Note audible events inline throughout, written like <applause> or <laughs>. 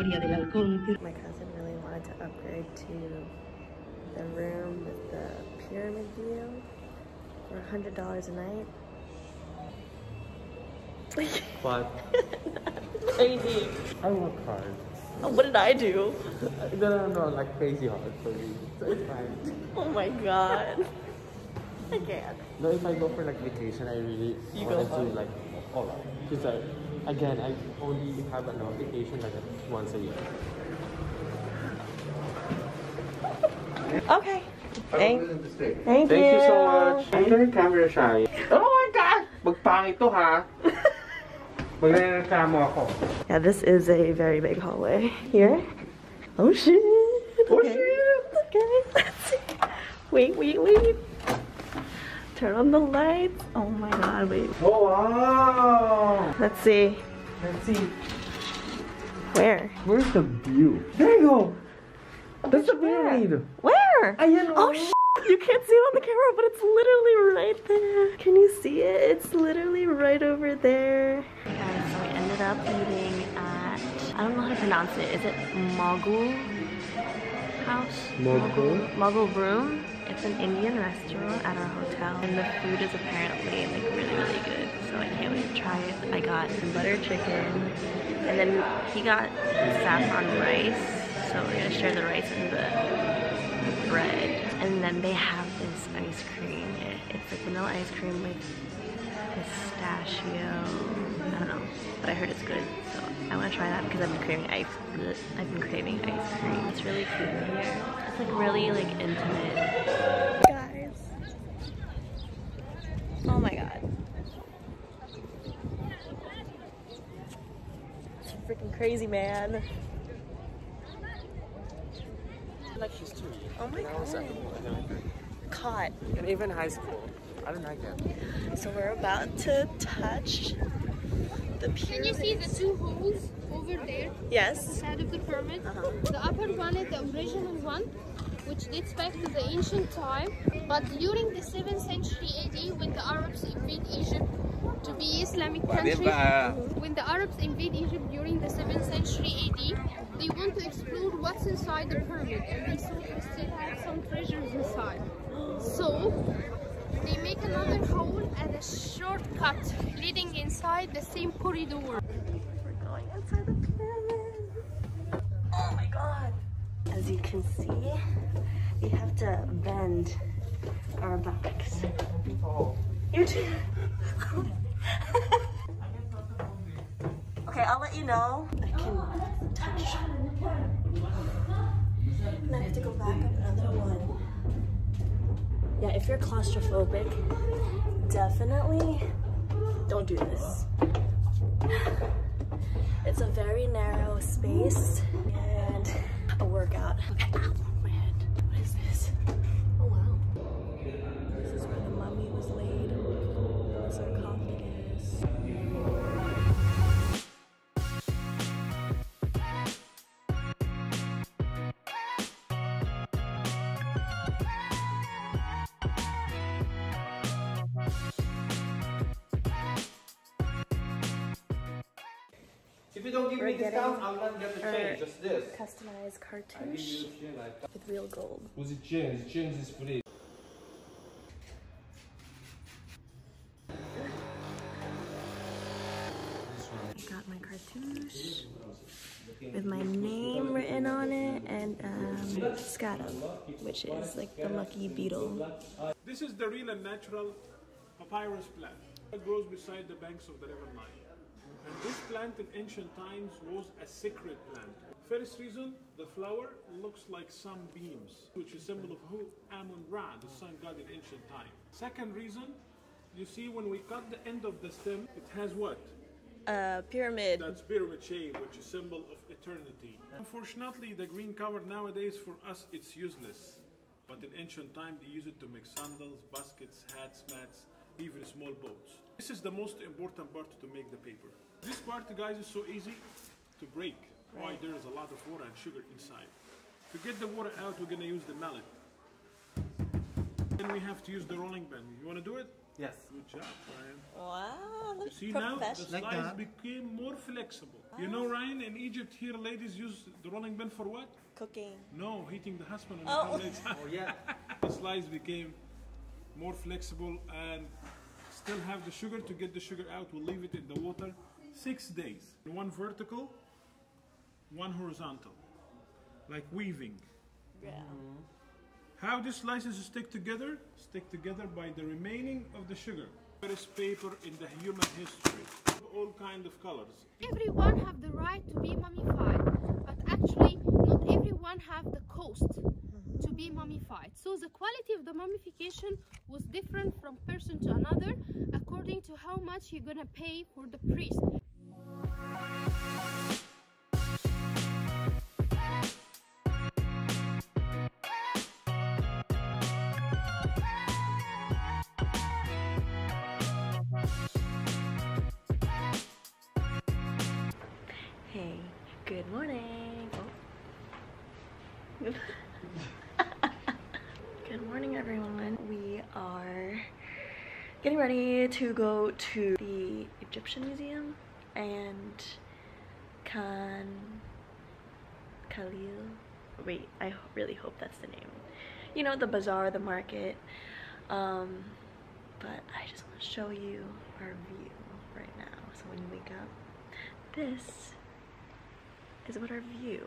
historia del halcón. My cousin really wanted to upgrade to the room with the pyramid view for $100 a night. But <laughs> Crazy. I work oh, hard. What did I do? No, no, no, like crazy hard for me. So it's fine. Oh my god. I can't. No, if I go for like vacation, I really You want go to do like all out. Because like, again, I only have an vacation like once a year. Okay. Thank, thank, Thank you so much. I'm very camera shy. Oh my God! Magpangit to ha. <laughs> Magrereklamo ako. Yeah, this is a very big hallway here. Oh shit. Oh, Okay. shit. Okay. Let's see. Wait, wait, wait. Turn on the lights. Oh my god, wait. Oh wow! Let's see. Let's see. Where? Where's the view? There you go! That's the pyramid! Where? Ayan Oh sh! You can't see it on the camera, but it's literally right there. Can you see it? It's literally right over there. Guys, so we ended up eating at I don't know how to pronounce it. Is it Mogul House? Mogul? Mogul Room. It's an Indian restaurant at our hotel, and the food is apparently like really, really good. So I can't wait to try it. I got some butter chicken, and then he got saffron rice. So we're gonna share the rice and the bread. And then they have this ice cream. It's like vanilla ice cream with pistachio. I don't know, but I heard it's good. So I want to try that because I've been craving ice. I've been craving ice cream. It's really cute here. It's like really like intimate. Guys. Oh my god. It's freaking crazy, man. like history. Oh my When was God. home, I don't like it. Caught. And even high school. I don't like that. So we're about to touch the pyramid. Can you see the two holes over there, Yes. the side of the pyramid? Uh-huh. The upper one is the original one, which dates back to the ancient time. But during the 7th century AD, when the Arabs invade Egypt to be Islamic country, uh, when the Arabs invade Egypt during the 7th century AD, they want to explore what's inside the pyramid, and they saw they still have some treasures inside. So they make another hole and a shortcut leading inside the same corridor. We're going inside the pyramid. Oh my god. As you can see, we have to bend our backs. You too. okay, I'll let you know. I can touch. And I have to go back up another one. Yeah, if you're claustrophobic, definitely don't do this. It's a very narrow space workout. <laughs> If you don't give We're me discount, getting I'm not gonna our change. Just this. Customized I give cartouche you chain like with real gold. Was it James? James is free. I got my cartouche with my name written on it and um, scarab, which is like the lucky beetle. This is the real and natural papyrus plant. It grows beside the banks of the river Nile. And this plant in ancient times was a sacred plant. First reason, the flower looks like sunbeams, which is symbol of who? Amun-Ra, the sun god in ancient time. Second reason, you see when we cut the end of the stem, it has what? Uh, pyramid. That's pyramid shape, which is symbol of eternity. Unfortunately, the green cover nowadays for us it's useless. But in ancient time, they used it to make sandals, baskets, hats, mats, even small boats. This is the most important part to make the paper. This part, guys, is so easy to break. Why? There is a lot of water and sugar inside. To get the water out, we're gonna use the mallet. Then we have to use the rolling pin. You wanna do it? Yes. Good job, Ryan. Wow, look See now, the professional. Like slice became more flexible. You know, Ryan, in Egypt here, ladies use the rolling pin for what? Cooking. No, heating the husband on Oh. the legs. <laughs> Oh yeah. <laughs> the slice became more flexible and still have the sugar. To get the sugar out, we'll leave it in the water six days. One vertical, one horizontal, like weaving. Yeah. Mm-hmm. How these slices stick together? Stick together by the remaining of the sugar. First paper in the human history. All kind of colors. Everyone have the right to be mummified, but actually not everyone have the cost to be mummified. So the quality of the mummification was different from person to another according to how much you're gonna pay for the priest. Hey, good morning. Oh. <laughs> good morning, everyone. We are getting ready to go to the Egyptian Museum and Khan Khalil. Wait, I really hope that's the name. You know, the bazaar, the market. Um, but I just want to show you our view right now. So when you wake up, this is what our view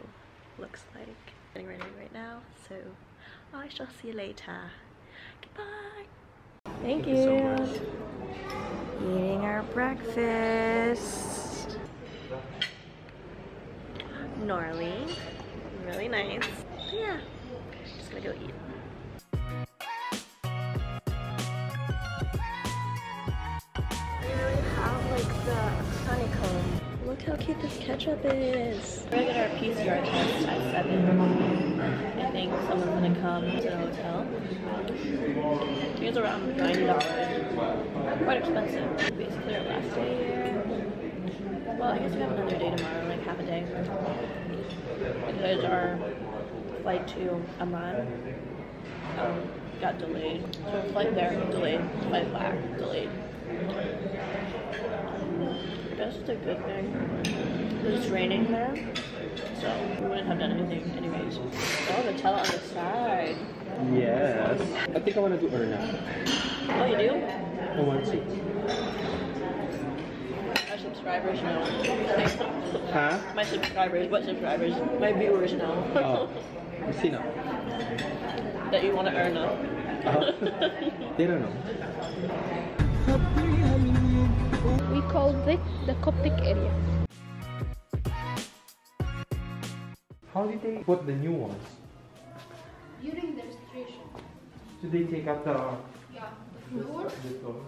looks like. Getting ready right now, so I shall see you later. Goodbye. Thank, you. so much. Eating our breakfast. Gnarly. Really nice. Yeah. Just gonna go eat. Look how cute this ketchup is. We're gonna get our PCR test at 7. I think someone's gonna come to the hotel. It's around $90. Quite expensive. Basically our last day here. Well, I guess we have another day tomorrow, like half a day. Because our flight to Amman um, got delayed. So flight there delayed, flight back delayed. I guess it's a good thing. It's raining there, so we wouldn't have done anything anyways. Oh, the tell on the side. Yes. I think I want to do Erna. Oh, you do? I want to. My subscribers know. Huh? My subscribers, what subscribers? My viewers know Oh. You see now. that you want to earn them. Uh, they don't know. We call it the Coptic area. How did they put the new ones? During the restoration, Did they take out the yeah, the floor, the floor?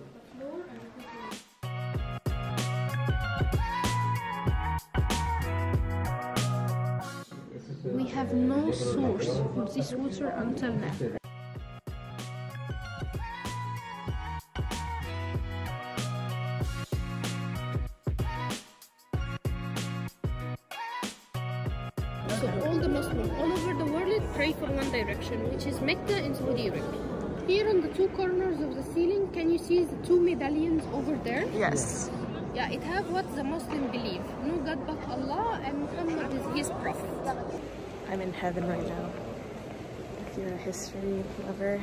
We have no source for this water until now. So all the Muslims all over the world pray for one direction, which is Mecca and Saudi Arabia. Here on the two corners of the ceiling, can you see the two medallions over there? Yes. Yeah, it have what the Muslim believe. No God but Allah and Muhammad is his prophet. I'm in heaven right now. If you're a history lover,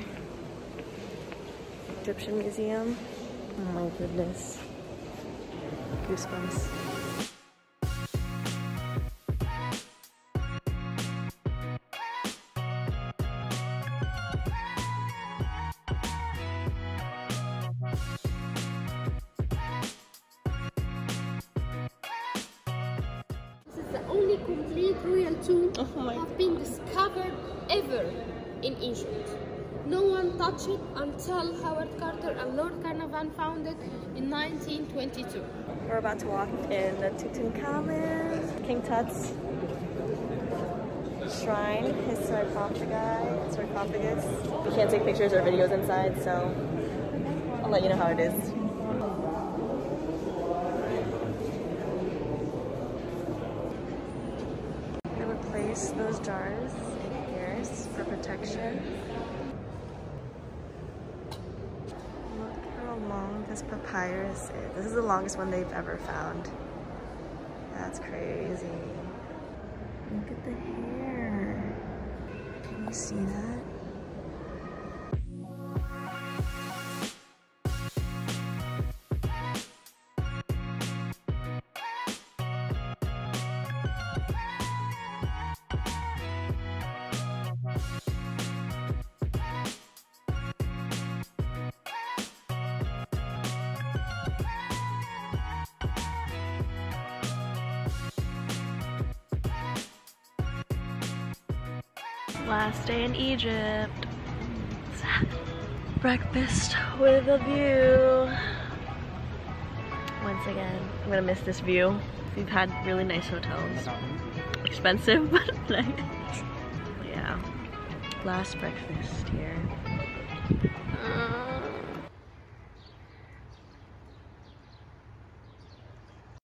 Egyptian Museum. Oh my goodness. Goosebumps. Complete Oh have been discovered ever in Egypt. No one touched it until Howard Carter and Lord Carnarvon found it in 1922. We're about to walk in the Tutankhamun, King Tut's shrine, his sarcophagi, sarcophagus. We can't take pictures or videos inside, so I'll let you know how it is. I would place those jars in here for protection. Look how long this papyrus is. This is the longest one they've ever found. That's crazy. Look at the hair. Can you see that? Last day in Egypt. Breakfast with a view. Once again, I'm gonna miss this view. We've had really nice hotels. Expensive, <laughs> but nice. Yeah. Last breakfast here. Uh,